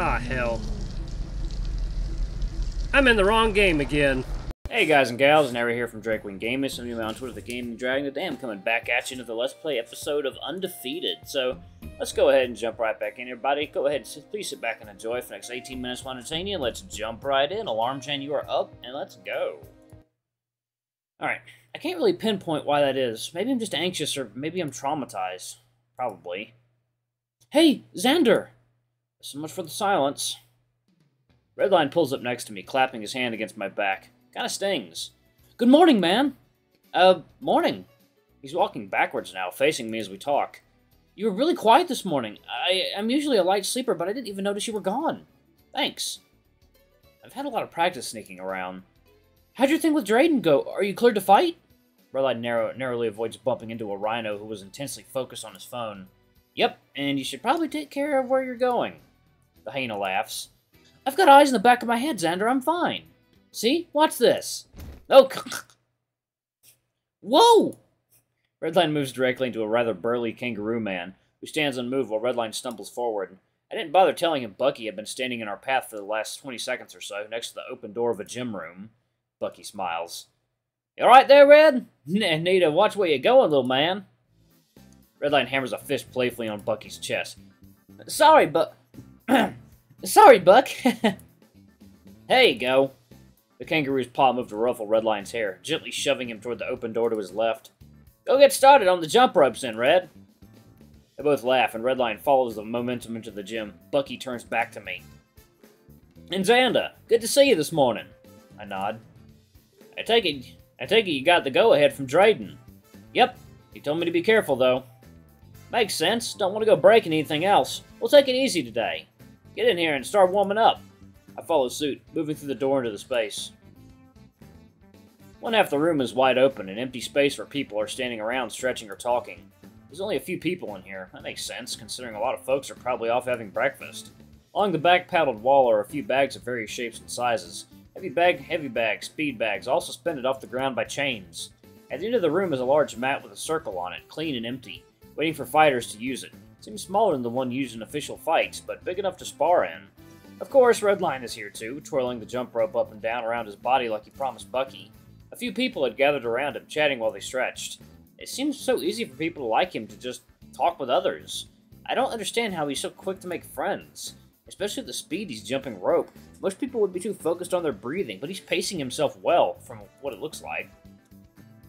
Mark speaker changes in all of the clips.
Speaker 1: Ah, hell. I'm in the wrong game again.
Speaker 2: Hey guys and gals, Nary here from Drakewing Gaming. Some of you on Twitter, the Gaming Dragon. Today I'm coming back at you into the Let's Play episode of Undefeated. So let's go ahead and jump right back in, everybody. Go ahead, and please sit back and enjoy for the next 18 minutes while entertain you. Let's jump right in. Alarm chain, you are up, and let's go. Alright, I can't really pinpoint why that is. Maybe I'm just anxious, or maybe I'm traumatized. Probably. Hey, Xander! So much for the silence. Redline pulls up next to me, clapping his hand against my back. Kinda stings. Good morning, man! Uh, morning. He's walking backwards now, facing me as we talk. You were really quiet this morning. I, I'm usually a light sleeper, but I didn't even notice you were gone. Thanks. I've had a lot of practice sneaking around. How'd your thing with Drayden go? Are you cleared to fight? Redline narrow, narrowly avoids bumping into a rhino who was intensely focused on his phone. Yep, and you should probably take care of where you're going. Hyena laughs. I've got eyes in the back of my head, Xander. I'm fine. See? Watch this. Oh, Whoa! Redline moves directly into a rather burly kangaroo man, who stands unmoved while Redline stumbles forward. I didn't bother telling him Bucky had been standing in our path for the last 20 seconds or so, next to the open door of a gym room. Bucky smiles. You alright there, Red? Need to watch where you're going, little man. Redline hammers a fist playfully on Bucky's chest. Sorry, but... Sorry, Buck. there you go. The kangaroo's paw moved to ruffle Redline's hair, gently shoving him toward the open door to his left. Go get started on the jump ropes then, Red. They both laugh, and Redline follows the momentum into the gym. Bucky turns back to me. And Xander, good to see you this morning. I nod. I take it I take it you got the go-ahead from Drayden. Yep. He told me to be careful, though. Makes sense. Don't want to go breaking anything else. We'll take it easy today. Get in here and start warming up. I follow suit, moving through the door into the space. One half of the room is wide open, an empty space where people are standing around stretching or talking. There's only a few people in here. That makes sense, considering a lot of folks are probably off having breakfast. Along the back paddled wall are a few bags of various shapes and sizes. Heavy bag, heavy bag, speed bags, all suspended off the ground by chains. At the end of the room is a large mat with a circle on it, clean and empty, waiting for fighters to use it. Seems smaller than the one used in official fights, but big enough to spar in. Of course, Redline is here too, twirling the jump rope up and down around his body like he promised Bucky. A few people had gathered around him, chatting while they stretched. It seems so easy for people like him to just talk with others. I don't understand how he's so quick to make friends, especially at the speed he's jumping rope. Most people would be too focused on their breathing, but he's pacing himself well, from what it looks like.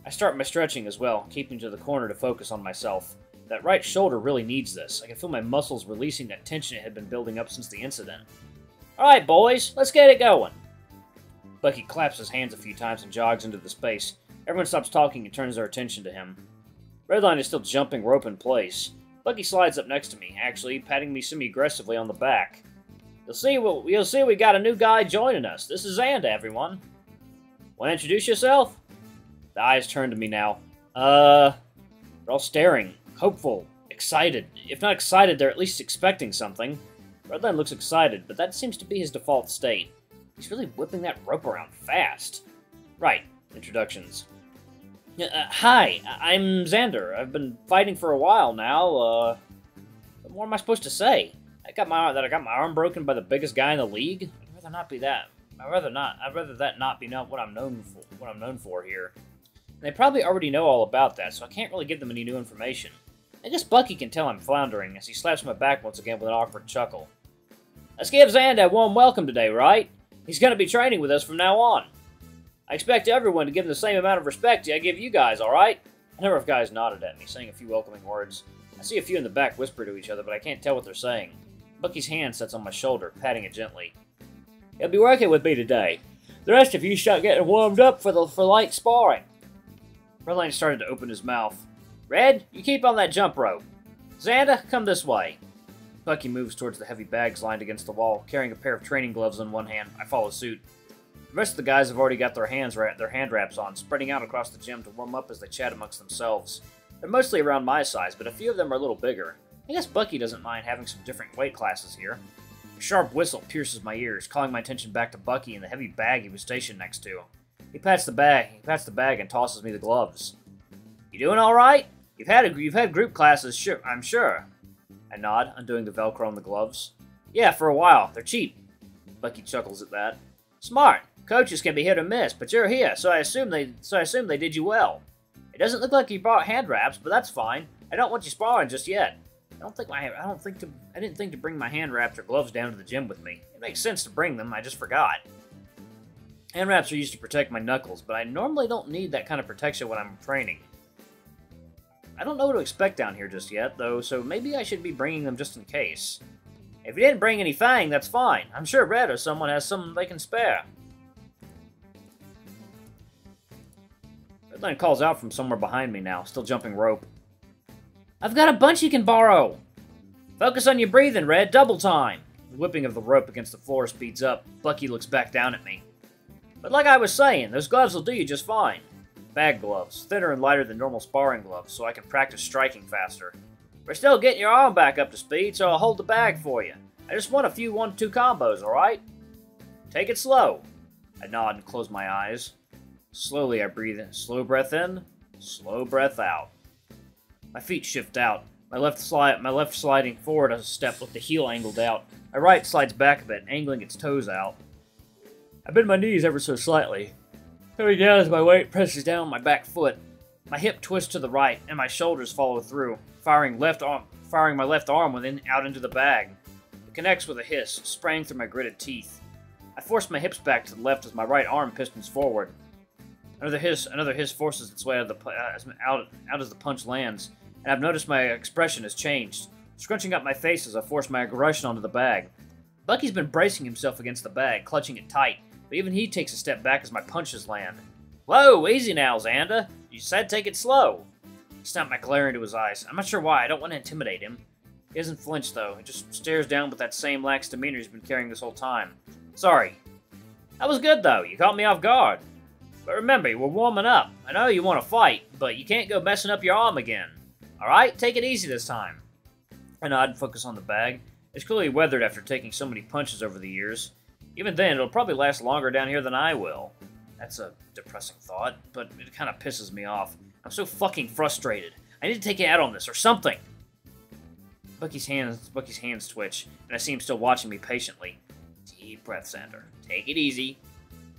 Speaker 2: I start my stretching as well, keeping to the corner to focus on myself. That right shoulder really needs this. I can feel my muscles releasing that tension it had been building up since the incident. Alright, boys, let's get it going. Bucky claps his hands a few times and jogs into the space. Everyone stops talking and turns their attention to him. Redline is still jumping rope in place. Bucky slides up next to me, actually, patting me semi-aggressively on the back. You'll see, what, you'll see we got a new guy joining us. This is Xander, everyone. Want to introduce yourself? The eyes turn to me now. Uh, they're all staring hopeful, excited. If not excited, they're at least expecting something. Redline looks excited, but that seems to be his default state. He's really whipping that rope around fast. Right, introductions. Uh, hi, I'm Xander. I've been fighting for a while now. Uh, what more am I supposed to say? I got my that I got my arm broken by the biggest guy in the league. I'd rather not be that. I'd rather not. I'd rather that not be not what I'm known for. What I'm known for here. And they probably already know all about that, so I can't really give them any new information. I guess Bucky can tell I'm floundering as he slaps my back once again with an awkward chuckle. Let's give Xander a warm welcome today, right? He's going to be training with us from now on. I expect everyone to give him the same amount of respect I give you guys, alright? A number of guys nodded at me, saying a few welcoming words. I see a few in the back whisper to each other, but I can't tell what they're saying. Bucky's hand sits on my shoulder, patting it gently. He'll be working with me today. The rest of you start getting warmed up for the for light sparring. Redline started to open his mouth. Red, you keep on that jump rope. Xander, come this way. Bucky moves towards the heavy bags lined against the wall, carrying a pair of training gloves in one hand. I follow suit. The rest of the guys have already got their hands their hand wraps on, spreading out across the gym to warm up as they chat amongst themselves. They're mostly around my size, but a few of them are a little bigger. I guess Bucky doesn't mind having some different weight classes here. A sharp whistle pierces my ears, calling my attention back to Bucky and the heavy bag he was stationed next to. He pats the bag. He pats the bag and tosses me the gloves. You doing all right? You've had a, you've had group classes, sure. I'm sure. I nod, undoing the Velcro on the gloves. Yeah, for a while. They're cheap. Bucky chuckles at that. Smart. Coaches can be hit or miss, but you're here, so I assume they so I assume they did you well. It doesn't look like you brought hand wraps, but that's fine. I don't want you sparring just yet. I don't think my I don't think to I didn't think to bring my hand wraps or gloves down to the gym with me. It makes sense to bring them, I just forgot. Hand wraps are used to protect my knuckles, but I normally don't need that kind of protection when I'm training. I don't know what to expect down here just yet, though, so maybe I should be bringing them just in case. If you didn't bring any Fang, that's fine. I'm sure Red or someone has some they can spare. Redline calls out from somewhere behind me now, still jumping rope. I've got a bunch you can borrow! Focus on your breathing, Red. Double time! The whipping of the rope against the floor speeds up. Bucky looks back down at me. But like I was saying, those gloves will do you just fine. Bag gloves, thinner and lighter than normal sparring gloves, so I can practice striking faster. We're still getting your arm back up to speed, so I'll hold the bag for you. I just want a few 1-2 combos, alright? Take it slow. I nod and close my eyes. Slowly I breathe in. Slow breath in, slow breath out. My feet shift out. My left slide, my left sliding forward a step with the heel angled out. My right slides back a bit, angling its toes out. I bend my knees ever so slightly, coming down as my weight presses down my back foot. My hip twists to the right, and my shoulders follow through, firing left arm, firing my left arm within out into the bag. It connects with a hiss, spraying through my gritted teeth. I force my hips back to the left as my right arm pistons forward. Another hiss, another hiss forces its way out, of the, uh, out, out as the punch lands, and I've noticed my expression has changed, scrunching up my face as I force my aggression onto the bag. Bucky's been bracing himself against the bag, clutching it tight, but even he takes a step back as my punches land. Whoa, easy now, Xander. You said take it slow. I snap my glare into his eyes. I'm not sure why, I don't want to intimidate him. He doesn't flinch, though. He just stares down with that same lax demeanor he's been carrying this whole time. Sorry. That was good, though. You caught me off guard. But remember, we're warming up. I know you want to fight, but you can't go messing up your arm again. Alright? Take it easy this time. I nod and focus on the bag. It's clearly weathered after taking so many punches over the years. Even then, it'll probably last longer down here than I will. That's a depressing thought, but it kind of pisses me off. I'm so fucking frustrated. I need to take it out on this, or something. Bucky's hands, Bucky's hands twitch, and I see him still watching me patiently. Deep breath, Xander. Take it easy.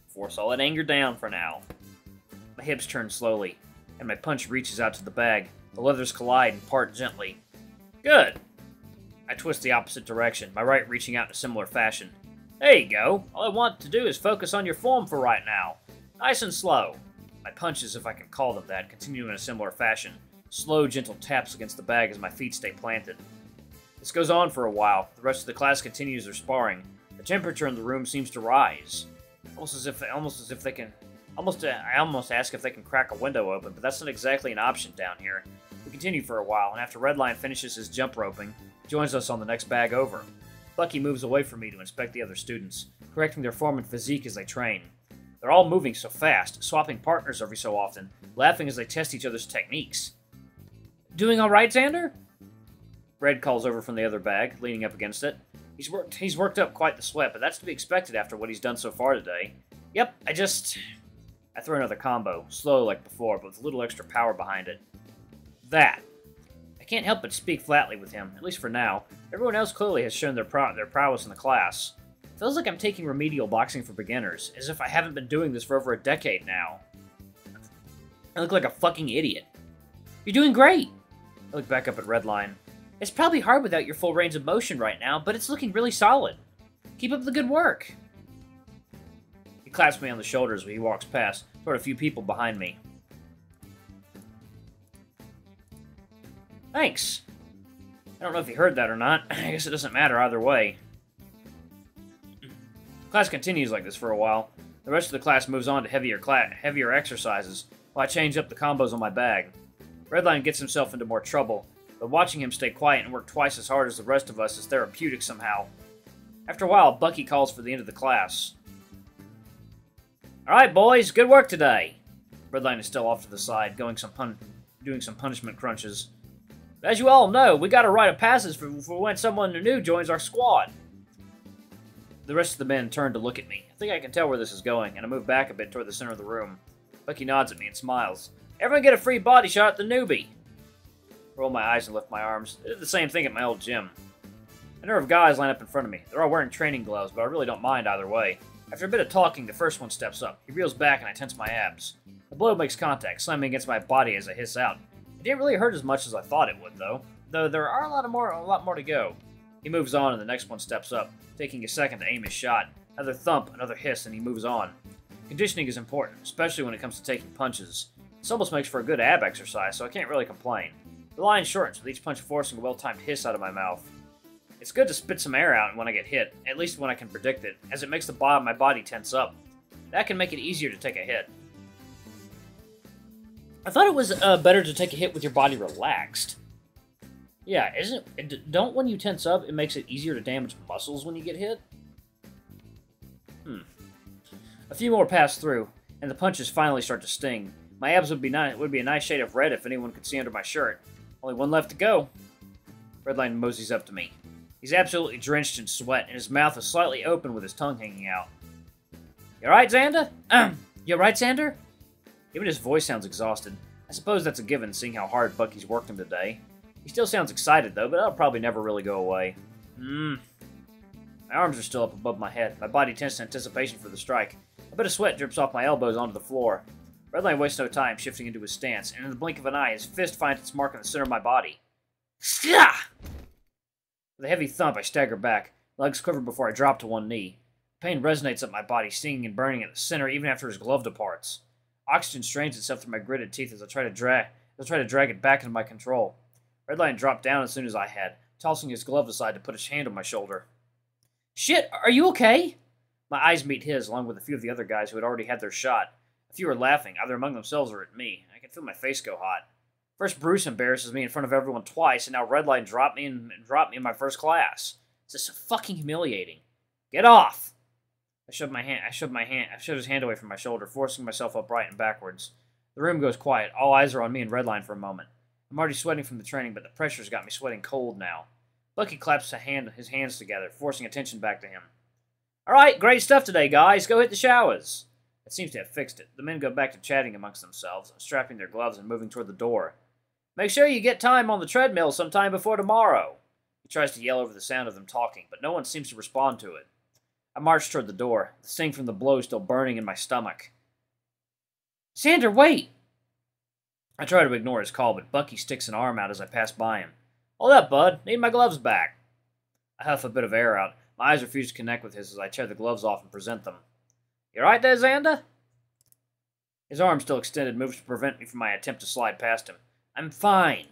Speaker 2: Force all that anger down for now. My hips turn slowly, and my punch reaches out to the bag. The leathers collide and part gently. Good. I twist the opposite direction, my right reaching out in a similar fashion. There you go. All I want to do is focus on your form for right now. Nice and slow. My punches, if I can call them that, continue in a similar fashion. Slow, gentle taps against the bag as my feet stay planted. This goes on for a while. The rest of the class continues their sparring. The temperature in the room seems to rise, almost as if almost as if they can. Almost, I almost ask if they can crack a window open, but that's not exactly an option down here. We continue for a while, and after Redline finishes his jump roping, joins us on the next bag over. Bucky moves away from me to inspect the other students, correcting their form and physique as they train. They're all moving so fast, swapping partners every so often, laughing as they test each other's techniques. Doing all right, Xander? Red calls over from the other bag, leaning up against it. He's worked he's worked up quite the sweat, but that's to be expected after what he's done so far today. Yep, I just I throw another combo, slow like before, but with a little extra power behind it. That. Can't help but speak flatly with him, at least for now. Everyone else clearly has shown their, prow their prowess in the class. Feels like I'm taking remedial boxing for beginners, as if I haven't been doing this for over a decade now. I look like a fucking idiot. You're doing great! I look back up at Redline. It's probably hard without your full range of motion right now, but it's looking really solid. Keep up the good work. He claps me on the shoulders when he walks past, toward a few people behind me. Thanks. I don't know if you heard that or not. I guess it doesn't matter either way. Class continues like this for a while. The rest of the class moves on to heavier heavier exercises, while I change up the combos on my bag. Redline gets himself into more trouble, but watching him stay quiet and work twice as hard as the rest of us is therapeutic somehow. After a while, Bucky calls for the end of the class. Alright, boys, good work today. Redline is still off to the side, going some pun doing some punishment crunches. As you all know, we got a rite of passage for, for when someone new joins our squad. The rest of the men turn to look at me. I think I can tell where this is going, and I move back a bit toward the center of the room. Bucky nods at me and smiles. Everyone get a free body shot at the newbie. Roll my eyes and lift my arms. I did the same thing at my old gym. A number of guys line up in front of me. They're all wearing training gloves, but I really don't mind either way. After a bit of talking, the first one steps up. He reels back and I tense my abs. The blow makes contact, slamming against my body as I hiss out. It didn't really hurt as much as I thought it would, though. Though there are a lot of more, a lot more to go. He moves on, and the next one steps up, taking a second to aim his shot. Another thump, another hiss, and he moves on. Conditioning is important, especially when it comes to taking punches. This almost makes for a good ab exercise, so I can't really complain. The line shortens, with each punch forcing a well-timed hiss out of my mouth. It's good to spit some air out when I get hit, at least when I can predict it, as it makes the bottom of my body tense up. That can make it easier to take a hit. I thought it was uh, better to take a hit with your body relaxed. Yeah, isn't it? Don't when you tense up, it makes it easier to damage muscles when you get hit? Hmm. A few more pass through, and the punches finally start to sting. My abs would be nice. Would be a nice shade of red if anyone could see under my shirt. Only one left to go. Redline moseys up to me. He's absolutely drenched in sweat, and his mouth is slightly open with his tongue hanging out. You alright, Xander? Um, you alright, Xander? Even his voice sounds exhausted. I suppose that's a given, seeing how hard Bucky's worked him today. He still sounds excited, though, but that'll probably never really go away. Hmm. My arms are still up above my head, my body tense in anticipation for the strike. A bit of sweat drips off my elbows onto the floor. Redline wastes no time, shifting into his stance, and in the blink of an eye, his fist finds its mark in the center of my body. Skah! With a heavy thump, I stagger back. Legs quiver before I drop to one knee. Pain resonates up my body, stinging and burning at the center even after his glove departs. Oxygen strains itself through my gritted teeth as I try to drag as I try to drag it back into my control. Redline dropped down as soon as I had, tossing his glove aside to put his hand on my shoulder. Shit, are you okay? My eyes meet his, along with a few of the other guys who had already had their shot. A few are laughing, either among themselves or at me. I can feel my face go hot. First, Bruce embarrasses me in front of everyone twice, and now Redline dropped me and dropped me in my first class. This is fucking humiliating. Get off! I shoved my hand. I shoved my hand. I shoved his hand away from my shoulder, forcing myself upright and backwards. The room goes quiet. All eyes are on me and Redline for a moment. I'm already sweating from the training, but the pressure's got me sweating cold now. Bucky claps hand, his hands together, forcing attention back to him. All right, great stuff today, guys. Go hit the showers. It seems to have fixed it. The men go back to chatting amongst themselves, strapping their gloves and moving toward the door. Make sure you get time on the treadmill sometime before tomorrow. He tries to yell over the sound of them talking, but no one seems to respond to it. I marched toward the door, the sting from the blow still burning in my stomach. Xander, wait! I try to ignore his call, but Bucky sticks an arm out as I pass by him. Hold up, bud. Need my gloves back. I huff a bit of air out. My eyes refuse to connect with his as I tear the gloves off and present them. You right there, Xander? His arm still extended moves to prevent me from my attempt to slide past him. I'm fine.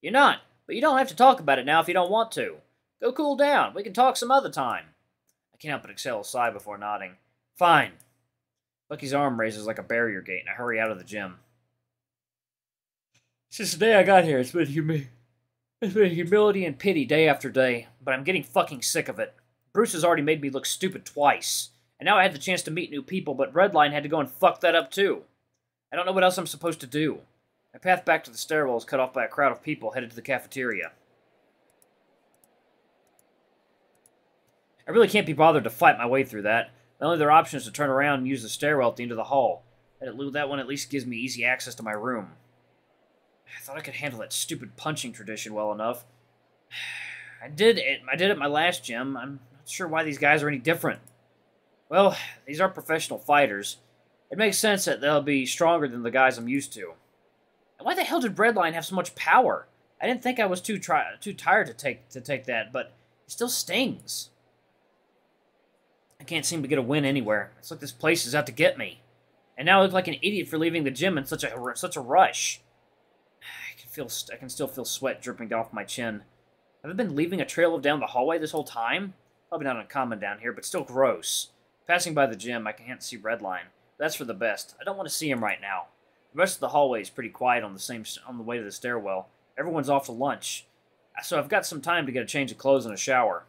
Speaker 2: You're not, but you don't have to talk about it now if you don't want to. Go cool down. We can talk some other time. Can't help but exhale a sigh before nodding. Fine. Bucky's arm raises like a barrier gate, and I hurry out of the gym. Since the day I got here, it's been humi- it's been humility and pity day after day, but I'm getting fucking sick of it. Bruce has already made me look stupid twice, and now I had the chance to meet new people, but Redline had to go and fuck that up too. I don't know what else I'm supposed to do. My path back to the stairwell is cut off by a crowd of people headed to the cafeteria. I really can't be bothered to fight my way through that. The only other option is to turn around and use the stairwell at the end of the hall. That one at least gives me easy access to my room. I thought I could handle that stupid punching tradition well enough. I did it. I did it my last gym. I'm not sure why these guys are any different. Well, these are professional fighters. It makes sense that they'll be stronger than the guys I'm used to. And why the hell did Redline have so much power? I didn't think I was too too tired to take to take that, but it still stings. I can't seem to get a win anywhere. It's like this place is out to get me. And now I look like an idiot for leaving the gym in such a such a rush. I can feel I can still feel sweat dripping off my chin. Have I been leaving a trail of down the hallway this whole time? Probably not uncommon down here, but still gross. Passing by the gym, I can't see Redline. That's for the best. I don't want to see him right now. The rest of the hallway is pretty quiet on the same on the way to the stairwell. Everyone's off to lunch, so I've got some time to get a change of clothes and a shower.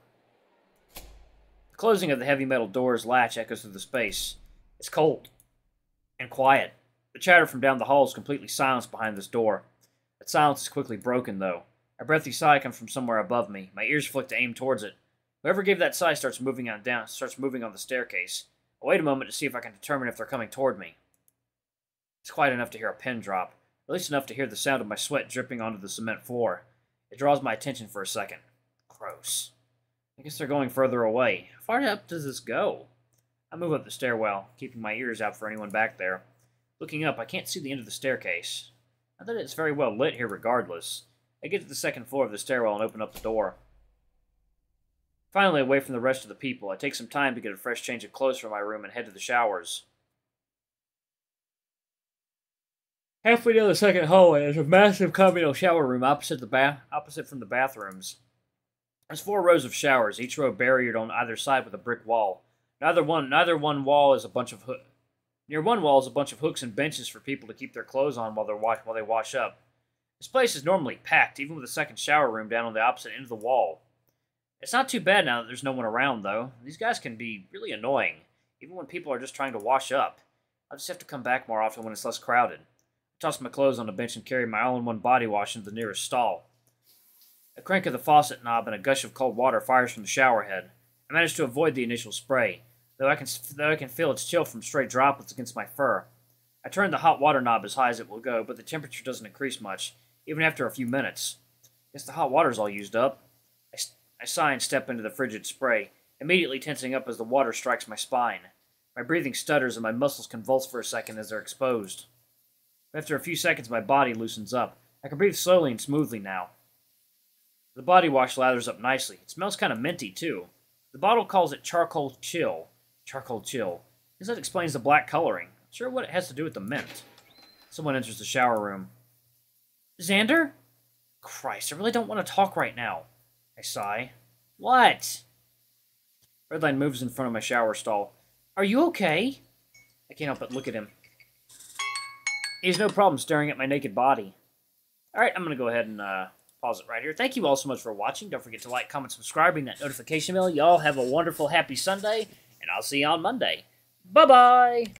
Speaker 2: The closing of the heavy metal door's latch echoes through the space. It's cold and quiet. The chatter from down the hall is completely silenced behind this door. That silence is quickly broken, though. A breathy sigh comes from somewhere above me. My ears flick to aim towards it. Whoever gave that sigh starts moving on down, starts moving on the staircase. I wait a moment to see if I can determine if they're coming toward me. It's quiet enough to hear a pin drop, at least enough to hear the sound of my sweat dripping onto the cement floor. It draws my attention for a second. Gross. I guess they're going further away. How far up does this go? I move up the stairwell, keeping my ears out for anyone back there. Looking up, I can't see the end of the staircase. I thought it's very well lit here regardless. I get to the second floor of the stairwell and open up the door. Finally, away from the rest of the people, I take some time to get a fresh change of clothes from my room and head to the showers. Halfway down the second hallway, there's a massive communal shower room opposite the bath, opposite from the bathrooms. There's four rows of showers, each row barriered on either side with a brick wall. Neither one, neither one wall is a bunch of hook. Near one wall is a bunch of hooks and benches for people to keep their clothes on while they wash while they wash up. This place is normally packed, even with a second shower room down on the opposite end of the wall. It's not too bad now that there's no one around, though. These guys can be really annoying, even when people are just trying to wash up. I'll just have to come back more often when it's less crowded. I toss my clothes on the bench and carry my all-in-one body wash into the nearest stall. A crank of the faucet knob and a gush of cold water fires from the shower head. I manage to avoid the initial spray, though I can though I can feel its chill from stray droplets against my fur. I turn the hot water knob as high as it will go, but the temperature doesn't increase much, even after a few minutes. Guess the hot water's all used up. I, I sigh and step into the frigid spray, immediately tensing up as the water strikes my spine. My breathing stutters and my muscles convulse for a second as they're exposed. After a few seconds, my body loosens up. I can breathe slowly and smoothly now. The body wash lathers up nicely. It smells kind of minty, too. The bottle calls it charcoal chill. Charcoal chill. I guess that explains the black coloring. Not sure what it has to do with the mint. Someone enters the shower room. Xander? Christ, I really don't want to talk right now. I sigh. What? Redline moves in front of my shower stall. Are you okay? I can't help but look at him. He has no problem staring at my naked body. Alright, I'm to go ahead and uh, pause it right here. Thank you all so much for watching. Don't forget to like, comment, subscribe, ring that notification bell. Y'all have a wonderful, happy Sunday, and I'll see you on Monday. Bye-bye!